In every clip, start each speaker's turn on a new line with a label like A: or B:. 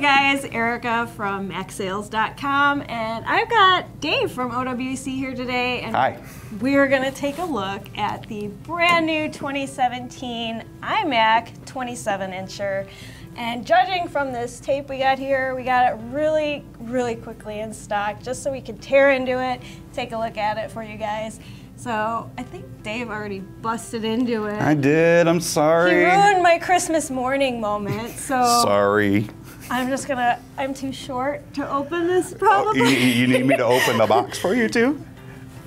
A: guys, Erica from MacSales.com, and I've got Dave from OWC here today. And
B: Hi.
A: We're going to take a look at the brand new 2017 iMac 27 incher. And judging from this tape we got here, we got it really, really quickly in stock just so we could tear into it, take a look at it for you guys. So I think Dave already busted into it.
B: I did. I'm sorry.
A: He ruined my Christmas morning moment, so
B: Sorry.
A: I'm just gonna. I'm too short to open this,
B: Oh, you,
A: probably.
B: you need me to open the box for you too?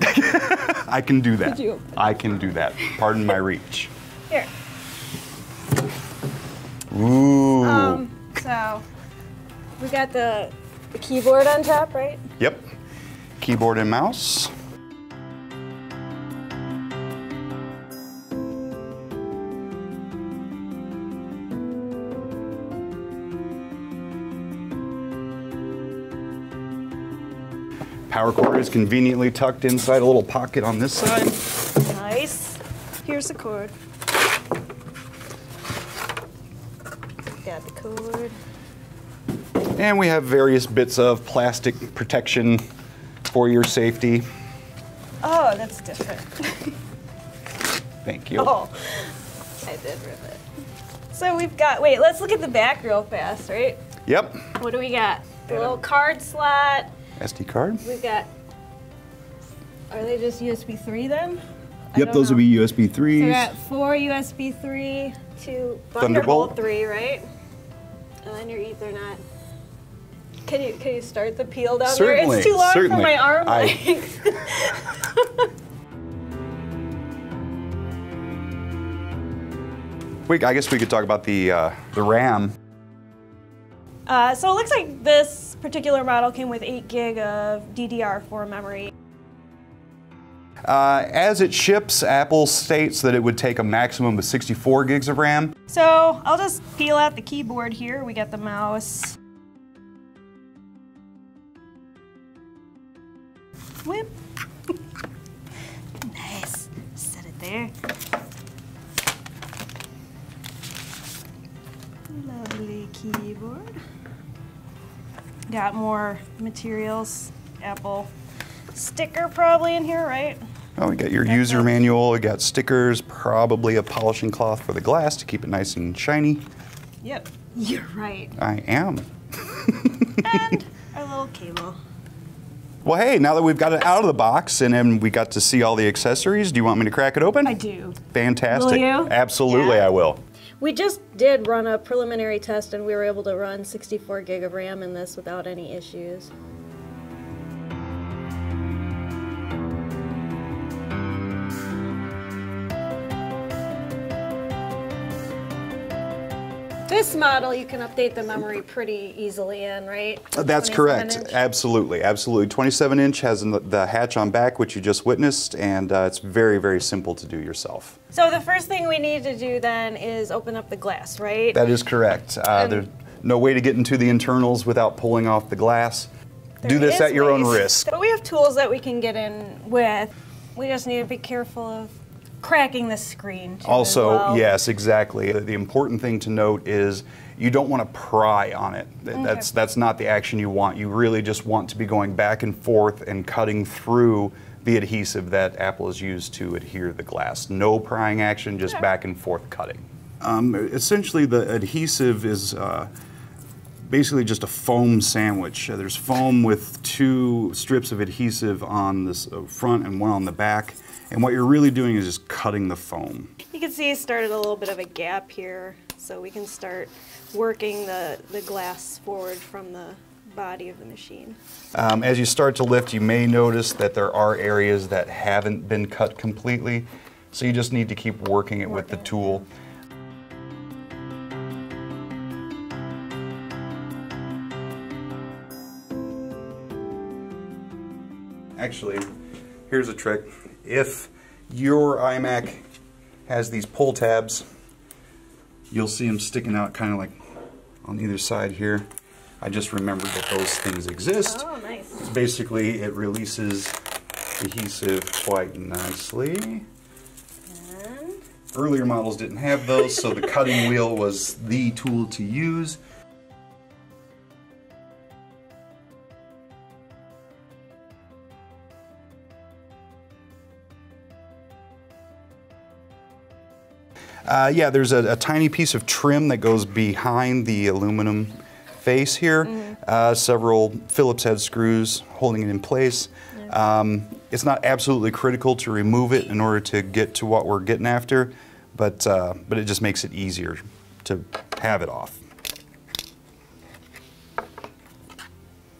B: I can do that.
A: Could you open
B: I can do that. Pardon my reach.
A: Here.
B: Ooh.
A: Um. So we got the the keyboard on top, right?
B: Yep. Keyboard and mouse. Power cord is conveniently tucked inside a little pocket on this side.
A: Nice. Here's the cord. Got the cord.
B: And we have various bits of plastic protection for your safety.
A: Oh, that's different.
B: Thank you.
A: oh, I did rip it. So we've got. Wait, let's look at the back real fast, right?
B: Yep.
A: What do we got? The little card slot.
B: SD card.
A: We've got. Are they just USB 3 then?
B: Yep, those
A: know.
B: will be USB
A: So we're
B: 3s.
A: at four USB 3, two
B: Thunderbolt.
A: Thunderbolt 3, right? And then your Ethernet. Can you can you start the peel down there? It's too long
B: certainly.
A: for my arm
B: I-
A: length.
B: We, I guess we could talk about the uh, the RAM.
A: Uh, so it looks like this particular model came with 8 gig of DDR4 memory.
B: Uh, as it ships, Apple states that it would take a maximum of 64 gigs of RAM.
A: So I'll just peel out the keyboard here. We got the mouse. Whip. nice. Set it there. Lovely keyboard. Got more materials. Apple sticker probably in here, right?
B: Oh, we got your user manual. We got stickers, probably a polishing cloth for the glass to keep it nice and shiny.
A: Yep. You're right.
B: I am.
A: And our little cable.
B: Well, hey, now that we've got it out of the box and then we got to see all the accessories, do you want me to crack it open?
A: I do.
B: Fantastic.
A: Will you?
B: Absolutely,
A: Yeah.
B: I will.
A: We just did run a preliminary test and we were able to run 64 gig of RAM in this without any issues. This model you can update the memory pretty easily in, right?
B: That's correct.
A: inch.
B: Absolutely, absolutely. 27 inch has the- the hatch on back, which you just witnessed, and uh, it's very, very simple to do yourself.
A: So the first thing we need to do then is open up the glass, right?
B: That is correct. Uh, there's no way to get into the internals without pulling off the glass. do this at your own risk.
A: But we have tools that we can get in with. We just need to be careful of cracking the screen. too, as
B: Also,
A: well.
B: yes, exactly. The, the important thing to note is you don't want to pry on it. Th- That's that's not the action you want. You really just want to be going back and forth and cutting through the adhesive that Apple has used to adhere the glass. No prying action, just
A: Okay.
B: back and forth cutting. Um, essentially, the adhesive is uh, basically just a foam sandwich. Uh, There's foam with two strips of adhesive on this uh, front and one on the back. And what you're really doing is just cutting the foam.
A: You can see it started a little bit of a gap here, so we can start working the, the glass forward from the body of the machine.
B: Um, as you start to lift, you may notice that there are areas that haven't been cut completely. So you just need to keep working it with the
A: tool. it,
B: Actually, here's a trick. If your iMac has these pull tabs, you'll see them sticking out kind of like on either side here. I just remembered that those things exist.
A: Oh, nice.
B: Basically, it releases adhesive quite nicely.
A: And
B: Earlier models didn't have those, so the cutting wheel was the tool to use. Uh, yeah, there's a, a, tiny piece of trim that goes behind the aluminum face here. Mm. Uh, several Phillips head screws holding it in place. Yeah. Um, it's not absolutely critical to remove it in order to get to what we're getting after, but, uh, but it just makes it easier to have it off.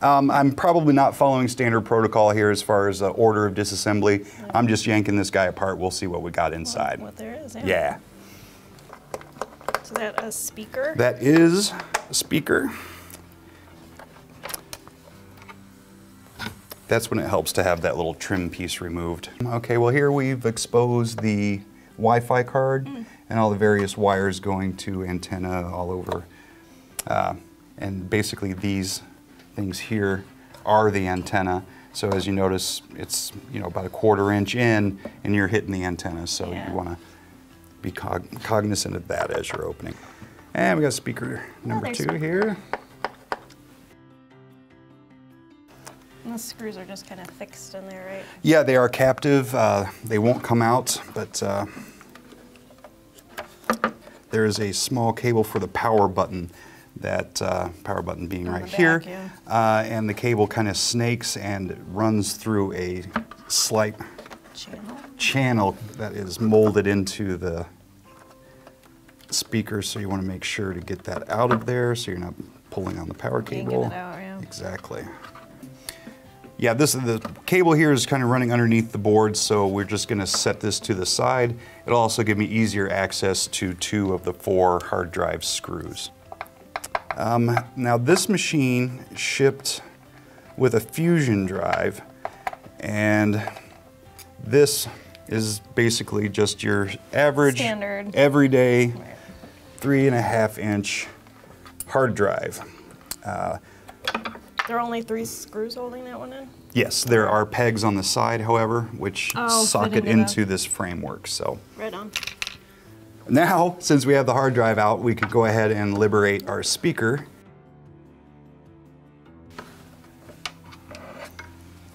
B: Um, I'm probably not following standard protocol here as far as the order of disassembly. Yeah. I'm just yanking this guy apart. We'll see what we got inside.
A: What there is, yeah.
B: yeah.
A: Is that a speaker?
B: That is a speaker. That's when it helps to have that little trim piece removed. Okay, well here we've exposed the Wi-Fi card mm. and all the various wires going to antenna all over. Uh, and basically these things here are the antenna. So as you notice, it's you know about a quarter inch in, and you're hitting the antenna. So yeah. you want to be cog cognizant of that as you're opening. And we got speaker number oh, two here.
A: And the screws are just kind of fixed in there, right?
B: Yeah, they are captive. Uh, they won't come out, but uh, there is a small cable for the power button that uh, power button being On right back, here. Yeah. Uh, and the cable kind of snakes and runs through a slight
A: channel.
B: Channel that is molded into the speaker. So you want to make sure to get that out of there so you're not pulling on the power cable.
A: Out, yeah.
B: Exactly. Yeah, this is the cable here is kind of running underneath the board, so we're just going to set this to the side. It'll also give me easier access to two of the four hard drive screws. Um, now this machine shipped with a fusion drive and this is basically just your average
A: Standard.
B: everyday three and a half inch hard drive. Uh,
A: there are only three screws holding that one in?
B: Yes, there are pegs on the side, however, which oh, socket into this framework. So.
A: Right on.
B: Now, since we have the hard drive out, we could go ahead and liberate our speaker.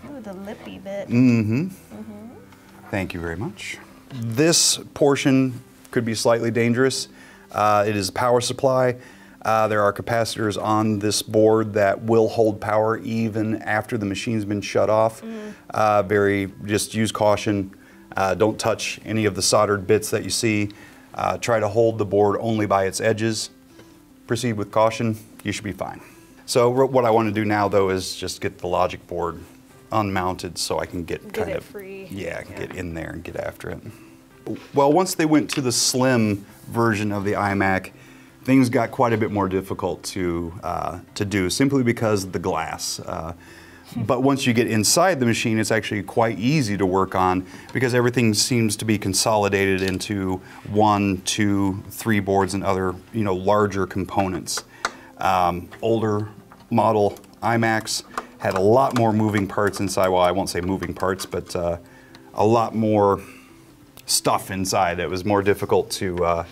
A: Ooh, the lippy bit.
B: Mm-hmm. Mm -hmm. Thank you very much. This portion could be slightly dangerous. Uh, it is a power supply. Uh, there are capacitors on this board that will hold power even after the machine's been shut off. Mm. Uh, very, just use caution. Uh, don't touch any of the soldered bits that you see. Uh, try to hold the board only by its edges. Proceed with caution, you should be fine. So what I want to do now though is just get the logic board unmounted so I can get,
A: get
B: kind
A: of,
B: free. Yeah, yeah, get in there and get after it. Well, once they went to the slim version of the iMac, things got quite a bit more difficult to, uh, to do simply because of the glass. Uh, but once you get inside the machine, it's actually quite easy to work on because everything seems to be consolidated into one, two, three boards and other, you know, larger components. Um, older model iMacs had a lot more moving parts inside. Well, I won't say moving parts, but uh, a lot more stuff inside. It was more difficult to uh,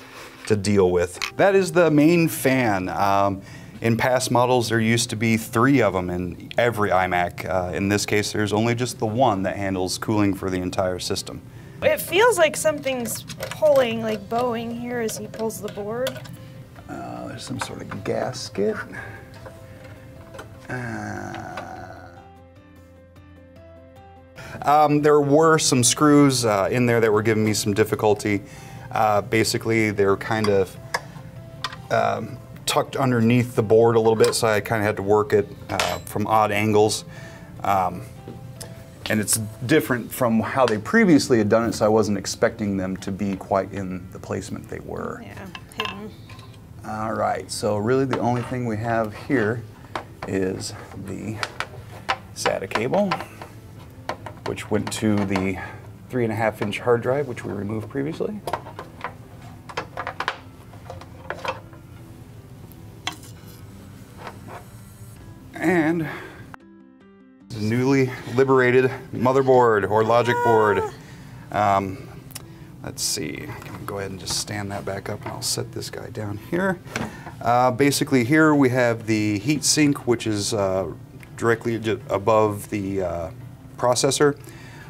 B: to deal with. That is the main fan. Um, in past models, there used to be three of them in every iMac. Uh, in this case, there's only just the one that handles cooling for the entire system.
A: It feels like something's pulling, like bowing here as he pulls the board.
B: Uh, there's some sort of gasket. Uh, um, there were some screws uh, in there that were giving me some difficulty. Uh, basically, they're kind of um, tucked underneath the board a little bit, so I kind of had to work it uh, from odd angles. Um, and it's different from how they previously had done it, so I wasn't expecting them to be quite in the placement they were.
A: Yeah, hidden.
B: All right, so really the only thing we have here is the SATA cable, which went to the three and a half inch hard drive, which we removed previously. and the newly liberated motherboard or logic board. Um, let's see, go ahead and just stand that back up and I'll set this guy down here. Uh, basically here we have the heat sink which is uh, directly above the uh, processor.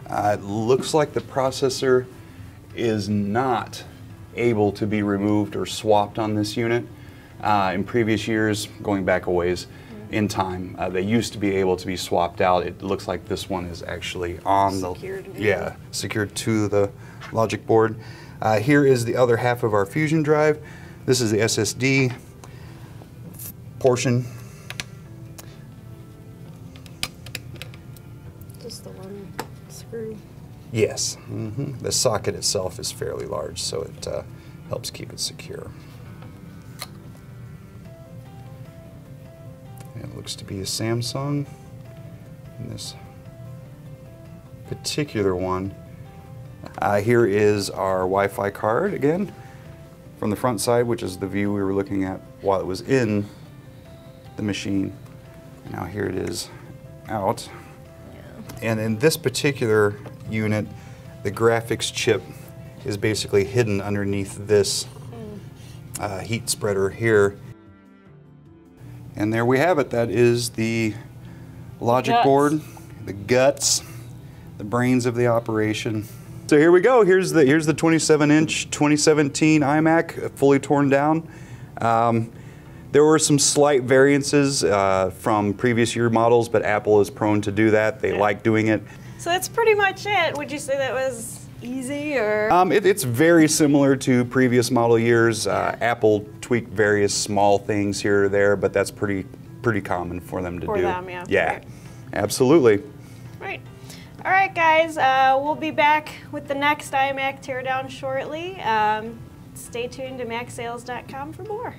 B: Uh, it looks like the processor is not able to be removed or swapped on this unit. Uh, in previous years, going back a ways in time, uh, they used to be able to be swapped out. It looks like this one is actually on
A: Secured
B: the yeah secured to the logic board. Uh, here is the other half of our fusion drive. This is the SSD portion.
A: Just the one screw.
B: Yes. hmm The socket itself is fairly large, so it uh, helps keep it secure. And it looks to be a Samsung. And this particular one, uh, here is our Wi-Fi card again from the front side, which is the view we were looking at while it was in the machine. Now here it is out. And in this particular unit, the graphics chip is basically hidden underneath this uh, heat spreader here. And there we have it. That is the logic
A: Guts.
B: board, the guts, the brains of the operation. So here we go. Here's the here's the 27-inch 2017 iMac, fully torn down. Um, there were some slight variances uh, from previous year models, but Apple is prone to do that. They
A: Yeah.
B: like doing it.
A: So that's pretty much it. Would you say that was easy or?
B: Um, it, it's very similar to previous model years. Uh, Apple tweaked various small things here or there, but that's pretty pretty common for them to
A: For
B: do.
A: them, yeah.
B: Yeah,
A: Right.
B: absolutely.
A: Right. All right, guys. Uh, we'll be back with the next iMac teardown shortly. Um, stay tuned to MacSales.com for more.